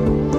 Bye.